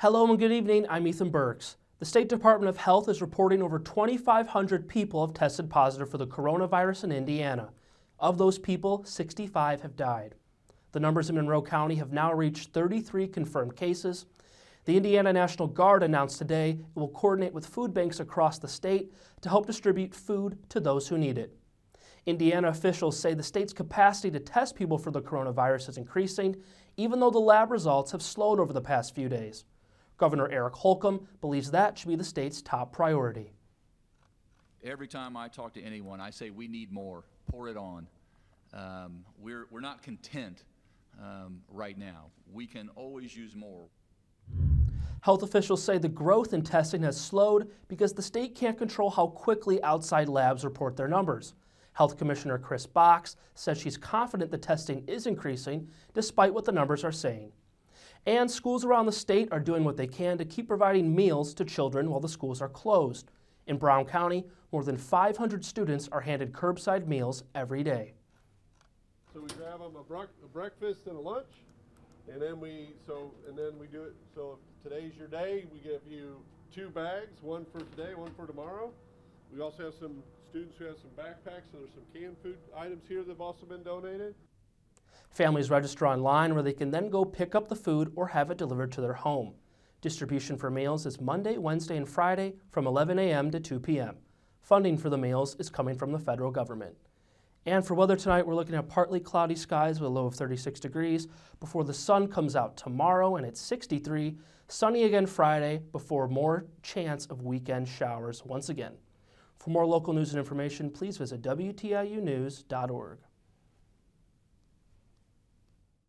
Hello and good evening. I'm Ethan Burks. The State Department of Health is reporting over 2,500 people have tested positive for the coronavirus in Indiana. Of those people, 65 have died. The numbers in Monroe County have now reached 33 confirmed cases. The Indiana National Guard announced today it will coordinate with food banks across the state to help distribute food to those who need it. Indiana officials say the state's capacity to test people for the coronavirus is increasing, even though the lab results have slowed over the past few days. Governor Eric Holcomb believes that should be the state's top priority. Every time I talk to anyone, I say we need more. Pour it on. Um, we're, we're not content um, right now. We can always use more. Health officials say the growth in testing has slowed because the state can't control how quickly outside labs report their numbers. Health Commissioner Kris Box says she's confident the testing is increasing despite what the numbers are saying. And schools around the state are doing what they can to keep providing meals to children while the schools are closed. In Brown County, more than 500 students are handed curbside meals every day. So we grab them a, a breakfast and a lunch, and then we so and then we do it. So if today's your day, we give you two bags, one for today, one for tomorrow. We also have some students who have some backpacks, so there's some canned food items here that have also been donated. Families register online where they can then go pick up the food or have it delivered to their home. Distribution for meals is Monday, Wednesday, and Friday from 11 a.m. to 2 p.m. Funding for the meals is coming from the federal government. And for weather tonight, we're looking at partly cloudy skies with a low of 36 degrees before the sun comes out tomorrow and it's 63. Sunny again Friday before more chance of weekend showers once again. For more local news and information, please visit WTIUnews.org.